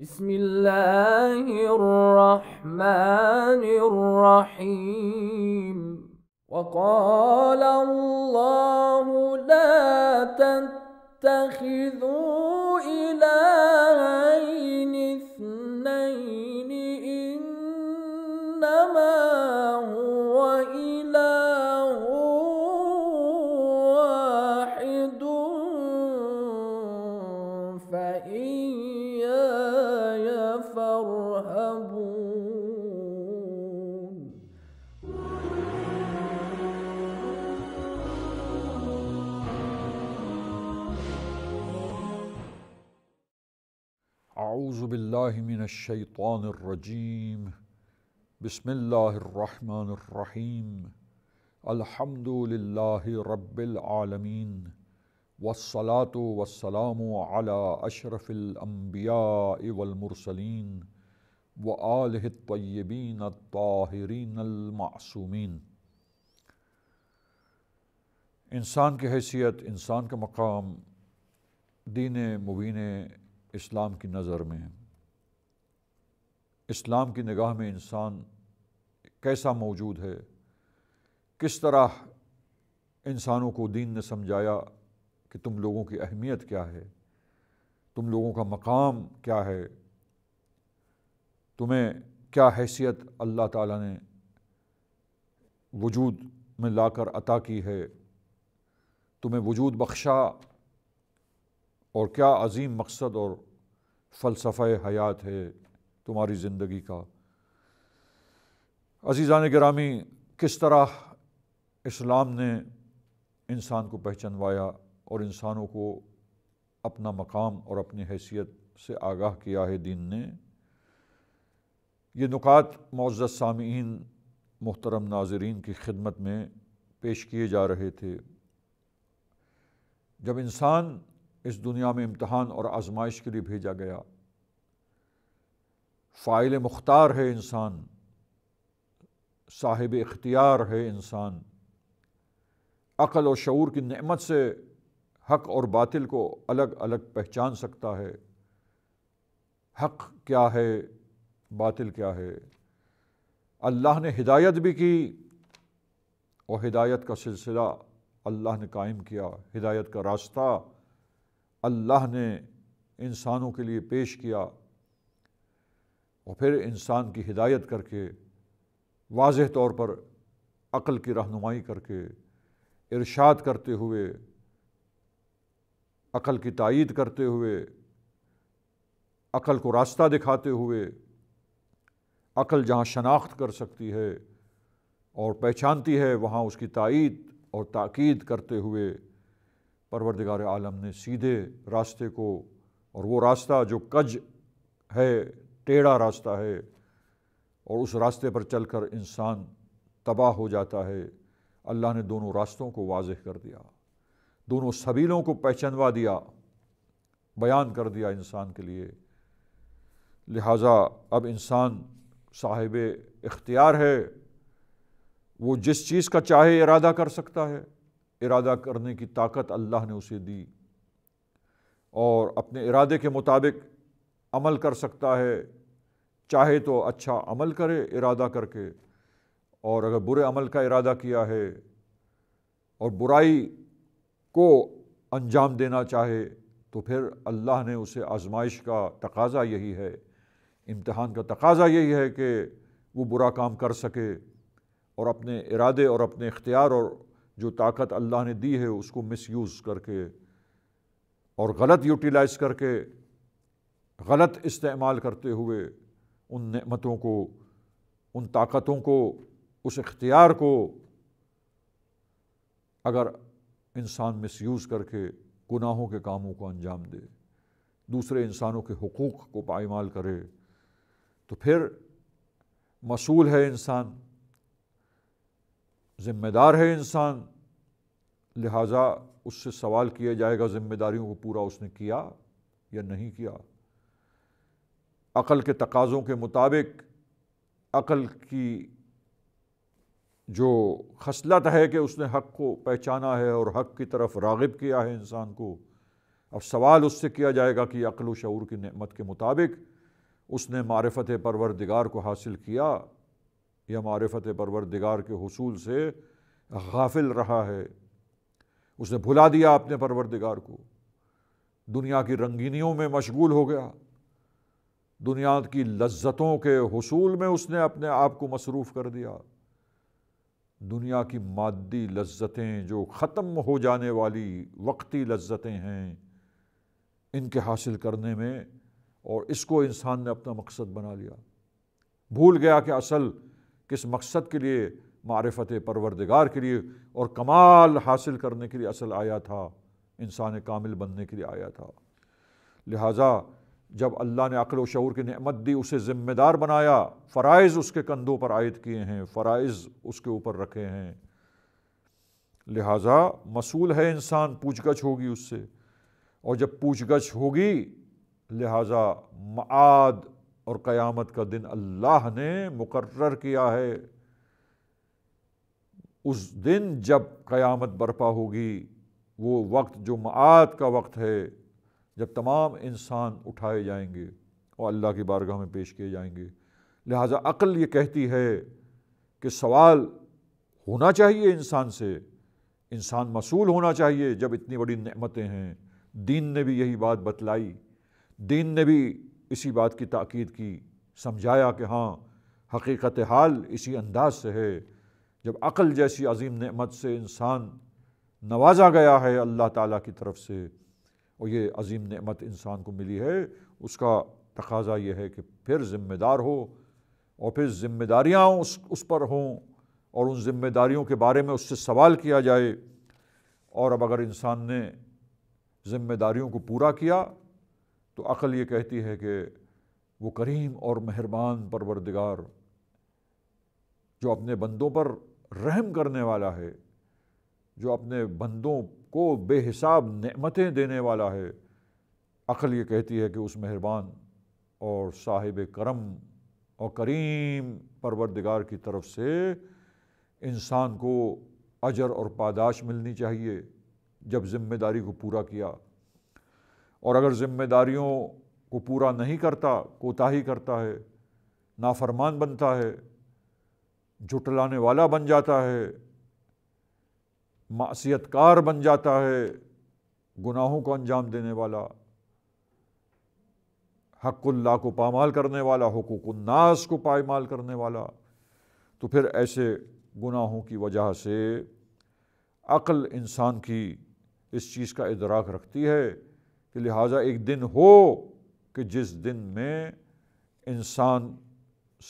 بسم الله الرحمن الرحيم. وقال الله لا تتخذوا إلهين اعوذ باللہ من الشیطان الرجیم، بسم اللہ الرحمن الرحیم الحمد للہ رب العالمین، والصلاة والسلام علی اشرف الانبیاء والمرسلین وآلہ الطیبین الطاہرین المعصومین۔ انسان کی حیثیت، انسان کا مقام، دین مبین اسلام کی نظر میں اسلام کی نگاہ میں انسان کیسا موجود ہے؟ کس طرح انسانوں کو دین نے سمجھایا کہ تم لوگوں کی اہمیت کیا ہے؟ تم لوگوں کا مقام کیا ہے؟ تمہیں کیا حیثیت اللہ تعالیٰ نے وجود میں لا کر عطا کی ہے؟ تمہیں وجود بخشا اور کیا عظیم مقصد اور فلسفہ حیات ہے تمہاری زندگی کا۔ عزیزان گرامی، کس طرح اسلام نے انسان کو پہچنوایا اور انسانوں کو اپنا مقام اور اپنی حیثیت سے آگاہ کیا ہے دین نے؟ یہ نکات معزز سامعین، محترم ناظرین کی خدمت میں پیش کیے جا رہے تھے۔ جب انسان اس دنیا میں امتحان اور آزمائش کے لیے بھیجا گیا۔ فائل مختار ہے انسان، صاحب اختیار ہے انسان۔ عقل و شعور کی نعمت سے حق اور باطل کو الگ الگ پہچان سکتا ہے۔ حق کیا ہے، باطل کیا ہے؟ اللہ نے ہدایت بھی کی اور ہدایت کا سلسلہ اللہ نے قائم کیا۔ ہدایت کا راستہ اللہ نے انسانوں کے لیے پیش کیا اور پھر انسان کی ہدایت کر کے، واضح طور پر عقل کی رہنمائی کر کے، ارشاد کرتے ہوئے، عقل کی تائید کرتے ہوئے، عقل کو راستہ دکھاتے ہوئے، عقل جہاں شناخت کر سکتی ہے اور پہچانتی ہے، وہاں اس کی تائید اور تاکید کرتے ہوئے پروردگار عالم نے سیدھے راستے کو، اور وہ راستہ جو کج ہے، ٹیڑھا راستہ ہے، اور اس راستے پر چل کر انسان تباہ ہو جاتا ہے، اللہ نے دونوں راستوں کو واضح کر دیا، دونوں سبیلوں کو پہچنوا دیا، بیان کر دیا انسان کے لیے۔ لہٰذا اب انسان صاحب اختیار ہے، وہ جس چیز کا چاہے ارادہ کر سکتا ہے۔ ارادہ کرنے کی طاقت اللہ نے اسے دی اور اپنے ارادے کے مطابق عمل کر سکتا ہے۔ چاہے تو اچھا عمل کرے ارادہ کر کے اور اگر برے عمل کا ارادہ کیا ہے اور برائی کو انجام دینا چاہے تو پھر اللہ نے اسے آزمائش کا تقاضا یہی ہے، امتحان کا تقاضا یہی ہے کہ وہ برا کام کر سکے اور اپنے ارادے اور اپنے اختیار اور جو طاقت اللہ نے دی ہے اس کو مس یوز کر کے اور غلط یوٹیلائز کر کے غلط استعمال کرتے ہوئے ان نعمتوں کو، ان طاقتوں کو، اس اختیار کو اگر انسان مس یوز کر کے گناہوں کے کاموں کو انجام دے، دوسرے انسانوں کے حقوق کو پائمال کرے، تو پھر مصول ہے انسان ذمہ دار ہے انسان، لہٰذا اس سے سوال کیا جائے گا ذمہ داریوں کو پورا اس نے کیا یا نہیں کیا؟ عقل کے تقاضوں کے مطابق عقل کی جو خصلت ہے کہ اس نے حق کو پہچانا ہے اور حق کی طرف راغب کیا ہے انسان کو، اب سوال اس سے کیا جائے گا کہ عقل و شعور کی نعمت کے مطابق اس نے معرفت پروردگار کو حاصل کیا یا معرفت پروردگار کے حصول سے غافل رہا ہے۔ اس نے بھلا دیا اپنے پروردگار کو۔ دنیا کی رنگینیوں میں مشغول ہو گیا۔ دنیا کی لذتوں کے حصول میں اس نے اپنے آپ کو مصروف کر دیا۔ دنیا کی مادی لذتیں جو ختم ہو جانے والی وقتی لذتیں ہیں، ان کے حاصل کرنے میں اور اس کو انسان نے اپنا مقصد بنا لیا۔ بھول گیا کہ اصل کس مقصد کے لیے، معرفت پروردگار کے لیے اور کمال حاصل کرنے کے لیے اصل آیا تھا، انسان کامل بننے کے لیے آیا تھا۔ لہٰذا جب اللہ نے عقل و شعور کی نعمت دی، اسے ذمہ دار بنایا، فرائض اس کے کندھوں پر عائد کیے ہیں، فرائض اس کے اوپر رکھے ہیں۔ لہٰذا مصول ہے انسان پوچھ گچھ ہوگی اس سے۔ اور جب پوچھ گچھ ہوگی، لہٰذا معاد اور قیامت کا دن اللہ نے مقرر کیا ہے۔ اس دن جب قیامت برپا ہوگی، وہ وقت جو معاد کا وقت ہے، جب تمام انسان اٹھائے جائیں گے اور اللہ کی بارگاہ میں پیش کیے جائیں گے۔ لہٰذا عقل یہ کہتی ہے کہ سوال ہونا چاہیے انسان سے۔ انسان مصول ہونا چاہیے جب اتنی بڑی نعمتیں ہیں۔ دین نے بھی یہی بات بتلائی۔ دین نے بھی اسی بات کی تاکید کی، سمجھایا کہ ہاں حقیقت حال اسی انداز سے ہے۔ جب عقل جیسی عظیم نعمت سے انسان نوازا گیا ہے اللہ تعالیٰ کی طرف سے اور یہ عظیم نعمت انسان کو ملی ہے، اس کا تقاضا یہ ہے کہ پھر ذمہ دار ہو اور پھر ذمہ داریاں اس اس پر ہوں اور ان ذمہ داریوں کے بارے میں اس سے سوال کیا جائے۔ اور اب اگر انسان نے ذمہ داریوں کو پورا کیا تو عقل یہ کہتی ہے کہ وہ کریم اور مہربان پروردگار جو اپنے بندوں پر رحم کرنے والا ہے، جو اپنے بندوں کو بے حساب نعمتیں دینے والا ہے، عقل یہ کہتی ہے کہ اس مہربان اور صاحب کرم اور کریم پروردگار کی طرف سے انسان کو اجر اور پاداش ملنی چاہیے۔ جب ذمہ داری کو پورا کیا اور اگر ذمہ داریوں کو پورا نہیں کرتا، کوتاہی کرتا ہے، نافرمان بنتا ہے، جھٹلانے والا بن جاتا ہے، معصیت کار بن جاتا ہے، گناہوں کو انجام دینے والا، حق اللہ کو پامال کرنے والا، حقوق الناس کو پائمال کرنے والا، تو پھر ایسے گناہوں کی وجہ سے عقل انسان کی اس چیز کا ادراک رکھتی ہے۔ کہ لہٰذا ایک دن ہو کہ جس دن میں انسان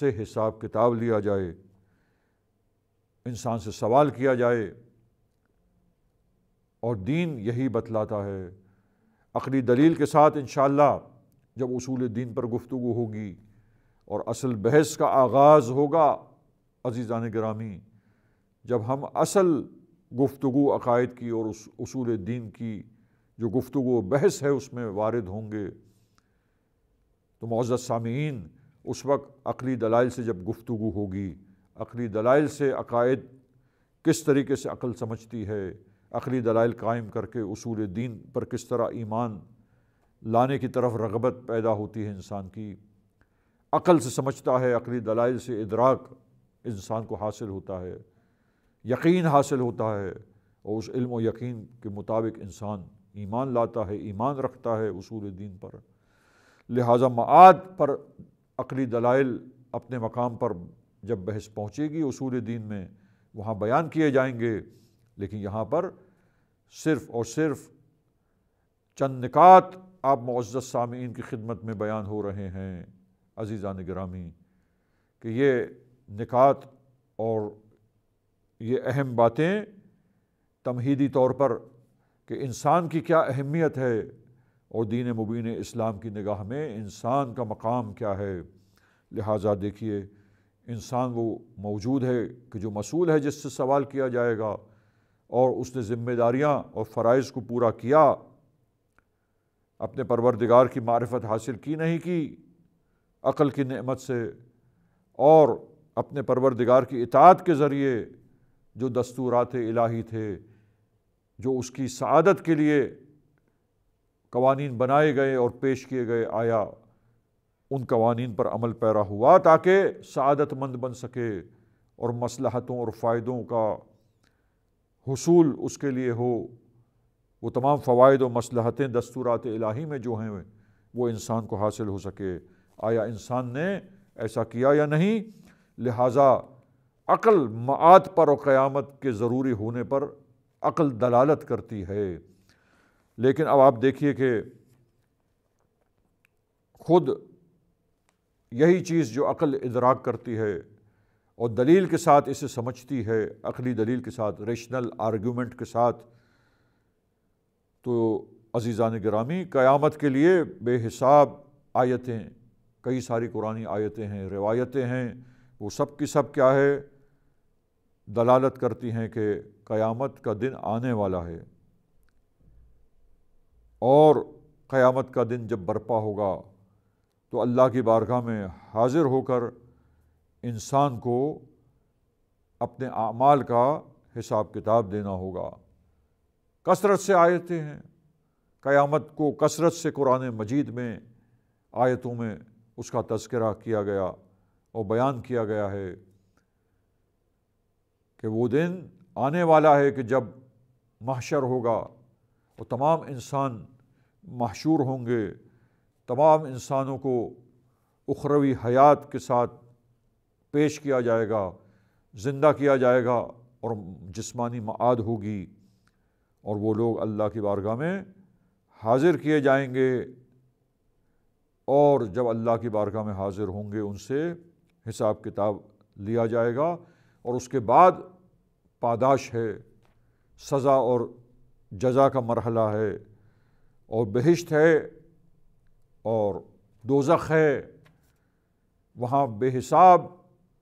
سے حساب کتاب لیا جائے، انسان سے سوال کیا جائے اور دین یہی بتلاتا ہے۔ عقلی دلیل کے ساتھ انشاءاللہ جب اصول دین پر گفتگو ہوگی اور اصل بحث کا آغاز ہوگا عزیزان گرامی، جب ہم اصل گفتگو عقائد کی اور اس اصول دین کی جو گفتگو بحث ہے اس میں وارد ہوں گے۔ تو معزز سامعین، اس وقت عقلی دلائل سے جب گفتگو ہوگی، عقلی دلائل سے عقائد کس طریقے سے عقل سمجھتی ہے، عقلی دلائل قائم کر کے اصول دین پر کس طرح ایمان لانے کی طرف رغبت پیدا ہوتی ہے انسان کی۔ عقل سے سمجھتا ہے، عقلی دلائل سے ادراک انسان کو حاصل ہوتا ہے، یقین حاصل ہوتا ہے اور اس علم و یقین کے مطابق انسان ایمان لاتا ہے، ایمان رکھتا ہے اصول دین پر۔ لہٰذا معاد پر عقلی دلائل اپنے مقام پر جب بحث پہنچے گی اصول دین میں، وہاں بیان کیے جائیں گے۔ لیکن یہاں پر صرف اور صرف چند نکات آپ معزز سامعین کی خدمت میں بیان ہو رہے ہیں، عزیزان گرامی، کہ یہ نکات اور یہ اہم باتیں تمہیدی طور پر کہ انسان کی کیا اہمیت ہے اور دین مبین اسلام کی نگاہ میں انسان کا مقام کیا ہے؟ لہٰذا دیکھیے، انسان وہ موجود ہے کہ جو مصول ہے جس سے سوال کیا جائے گا اور اس نے ذمہ داریاں اور فرائض کو پورا کیا، اپنے پروردگار کی معرفت حاصل کی نہیں کی، عقل کی نعمت سے، اور اپنے پروردگار کی اطاعت کے ذریعے جو دستورات الہی تھے جو اس کی سعادت کے لیے قوانین بنائے گئے اور پیش کیے گئے آیا، ان قوانین پر عمل پیرا ہوا تاکہ سعادت مند بن سکے اور مصلحتوں اور فائدوں کا حصول اس کے لیے ہو۔ وہ تمام فوائد و مصلحتیں دستورات الہی میں جو ہیں، وہ انسان کو حاصل ہو سکے۔ آیا انسان نے ایسا کیا یا نہیں؟ لہٰذا عقل معات پر و قیامت کے ضروری ہونے پر عقل دلالت کرتی ہے۔ لیکن اب آپ دیکھیے کہ خود یہی چیز جو عقل ادراک کرتی ہے اور دلیل کے ساتھ اسے سمجھتی ہے، عقلی دلیل کے ساتھ ریشنل آرگیومنٹ کے ساتھ، تو عزیزان گرامی، قیامت کے لیے بے حساب آیتیں، کئی ساری قرآن آیتیں ہیں، روایتیں ہیں، وہ سب کی سب کیا ہے؟ دلالت کرتی ہیں کہ قیامت کا دن آنے والا ہے اور قیامت کا دن جب برپا ہوگا تو اللہ کی بارگاہ میں حاضر ہو کر انسان کو اپنے اعمال کا حساب کتاب دینا ہوگا۔ کثرت سے آیتیں ہیں۔ قیامت کو کثرت سے قرآن مجید میں آیتوں میں اس کا تذکرہ کیا گیا اور بیان کیا گیا ہے۔ کہ وہ دن آنے والا ہے کہ جب محشر ہوگا وہ تمام انسان محشور ہوں گے، تمام انسانوں کو اخروی حیات کے ساتھ پیش کیا جائے گا، زندہ کیا جائے گا اور جسمانی معاد ہوگی اور وہ لوگ اللہ کی بارگاہ میں حاضر کیے جائیں گے اور جب اللہ کی بارگاہ میں حاضر ہوں گے، ان سے حساب کتاب لیا جائے گا اور اس کے بعد پاداش ہے، سزا اور جزا کا مرحلہ ہے اور بہشت ہے اور دوزخ ہے۔ وہاں بے حساب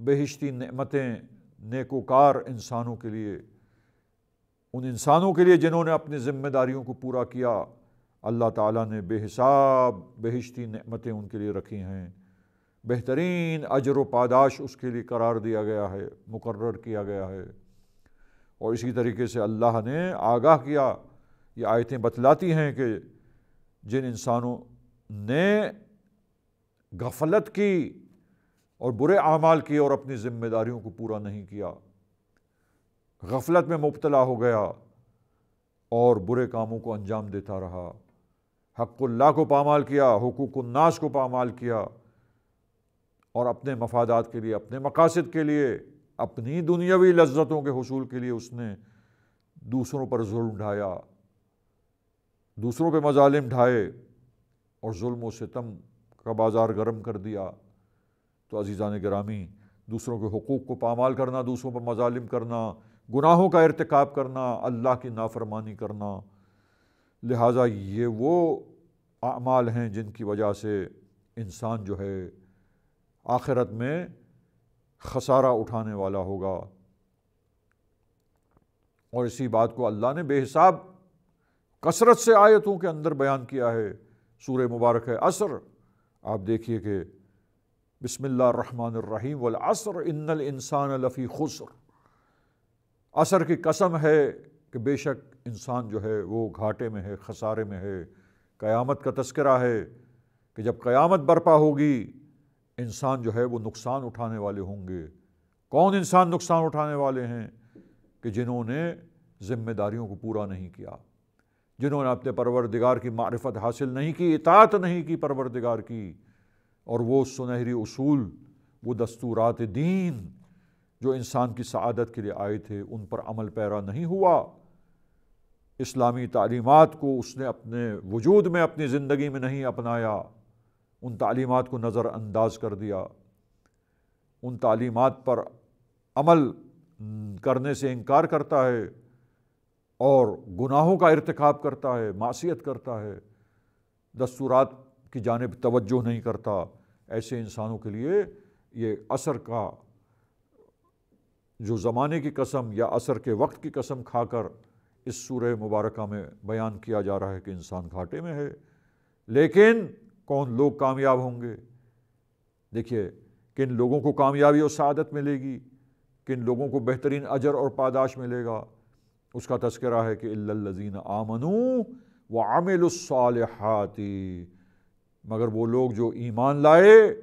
بہشتی نعمتیں نیکوکار انسانوں کے لیے، ان انسانوں کے لیے جنہوں نے اپنی ذمہ داریوں کو پورا کیا۔ اللہ تعالیٰ نے بے حساب بہشتی نعمتیں ان کے لیے رکھی ہیں۔ بہترین اجر و پاداش اس کے لیے قرار دیا گیا ہے، مقرر کیا گیا ہے۔ اور اسی طریقے سے اللہ نے آگاہ کیا، یہ آیتیں بتلاتی ہیں کہ جن انسانوں نے غفلت کی اور برے اعمال کیے اور اپنی ذمہ داریوں کو پورا نہیں کیا۔ غفلت میں مبتلا ہو گیا اور برے کاموں کو انجام دیتا رہا۔ حق اللہ کو پامال کیا، حقوق الناس کو پامال کیا اور اپنے مفادات کے لیے، اپنے مقاصد کے لیے۔ اپنی دنیاوی لذتوں کے حصول کے لیے اس نے دوسروں پر ظلم ڈھایا، دوسروں پہ مظالم ڈھائے اور ظلم و ستم کا بازار گرم کر دیا۔ تو عزیزان گرامی، دوسروں کے حقوق کو پامال کرنا، دوسروں پر مظالم کرنا، گناہوں کا ارتکاب کرنا، اللہ کی نافرمانی کرنا، لہٰذا یہ وہ اعمال ہیں جن کی وجہ سے انسان جو ہے آخرت میں خسارہ اٹھانے والا ہوگا۔ اور اسی بات کو اللہ نے بے حساب کثرت سے آیتوں کے اندر بیان کیا ہے۔ سورہ مبارک ہے عصر۔ آپ دیکھیے کہ بسم اللہ الرحمن الرحیم والعصر، ان الانسان لفی خسر۔ عصر کی قسم ہے کہ بے شک انسان جو ہے وہ گھاٹے میں ہے، خسارے میں ہے۔ قیامت کا تذکرہ ہے کہ جب قیامت برپا ہوگی انسان جو ہے وہ نقصان اٹھانے والے ہوں گے۔ کون انسان نقصان اٹھانے والے ہیں؟ کہ جنہوں نے ذمہ داریوں کو پورا نہیں کیا، جنہوں نے اپنے پروردگار کی معرفت حاصل نہیں کی، اطاعت نہیں کی پروردگار کی۔ اور وہ سنہری اصول، وہ دستورات دین جو انسان کی سعادت کے لیے آئے تھے، ان پر عمل پیرا نہیں ہوا۔ اسلامی تعلیمات کو اس نے اپنے وجود میں اپنی زندگی میں نہیں اپنایا۔ ان تعلیمات کو نظر انداز کر دیا۔ ان تعلیمات پر عمل کرنے سے انکار کرتا ہے اور گناہوں کا ارتکاب کرتا ہے، معصیت کرتا ہے۔ دستورات کی جانب توجہ نہیں کرتا۔ ایسے انسانوں کے لیے یہ اثر کا جو زمانے کی قسم یا اثر کے وقت کی قسم کھا کر اس سورہ مبارکہ میں بیان کیا جا رہا ہے کہ انسان گھاٹے میں ہے۔ لیکن کون لوگ کامیاب ہوں گے؟ دیکھیے، کن لوگوں کو کامیابی اور سعادت ملے گی؟ کن لوگوں کو بہترین اجر اور پاداش ملے گا؟ اس کا تذکرہ ہے کہ الزین آمنو و عامل الصالحاتی مگر وہ لوگ جو ایمان لائے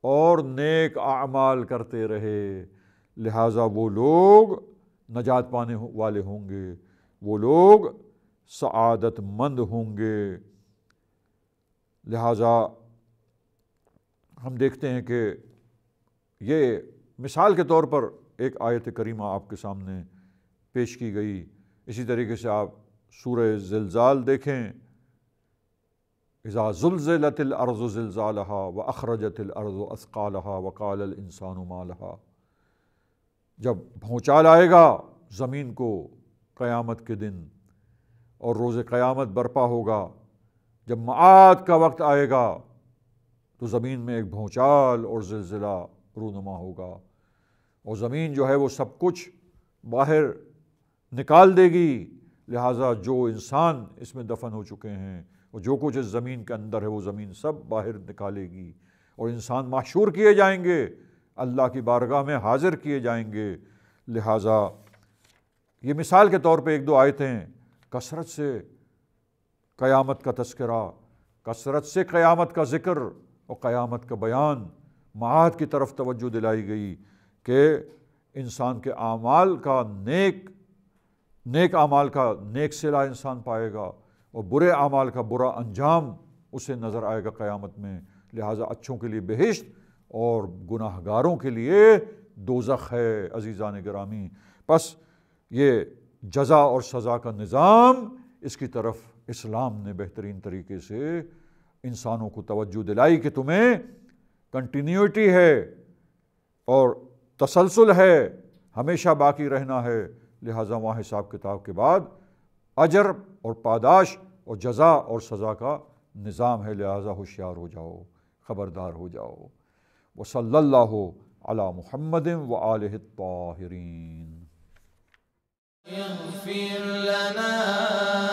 اور نیک اعمال کرتے رہے، لہٰذا وہ لوگ نجات پانے والے ہوں گے۔ وہ لوگ سعادت مند ہوں گے۔ لہٰذا ہم دیکھتے ہیں کہ یہ مثال کے طور پر ایک آیت کریمہ آپ کے سامنے پیش کی گئی۔ اسی طریقے سے آپ سورہ زلزال دیکھیں۔ اذا زلزلت الارض زلزالها و اخرجت الارض اسقالها وقال الانسان مالها جب بھونچال آئے گا، زمین کو قیامت کے دن اور روز قیامت برپا ہوگا۔ جب معاد کا وقت آئے گا تو زمین میں ایک بھونچال اور زلزلہ رونما ہوگا اور زمین جو ہے وہ سب کچھ باہر نکال دے گی۔ لہٰذا جو انسان اس میں دفن ہو چکے ہیں اور جو کچھ اس زمین کے اندر ہے وہ زمین سب باہر نکالے گی اور انسان معشور کیے جائیں گے، اللہ کی بارگاہ میں حاضر کیے جائیں گے۔ لہٰذا یہ مثال کے طور پہ ایک دو آیتیں کثرت سے قیامت کا تذکرہ، کثرت سے قیامت کا ذکر اور قیامت کا بیان معاد کی طرف توجہ دلائی گئی کہ انسان کے اعمال کا نیک نیک اعمال کا نیک سلا انسان پائے گا اور برے اعمال کا برا انجام اسے نظر آئے گا قیامت میں۔ لہٰذا اچھوں کے لیے بہشت اور گناہ گاروں کے لیے دوزخ ہے عزیزان گرامی۔ پس یہ جزا اور سزا کا نظام اس کی طرف اسلام نے بہترین طریقے سے انسانوں کو توجہ دلائی کہ تمہیں کنٹینیوٹی ہے اور تسلسل ہے، ہمیشہ باقی رہنا ہے۔ لہٰذا وہاں حساب کتاب کے بعد اجر اور پاداش اور جزا اور سزا کا نظام ہے۔ لہٰذا ہوشیار ہو جاؤ، خبردار ہو جاؤ۔ وہ صلی اللہ علی محمد و علیہ الطاہرین۔ لنا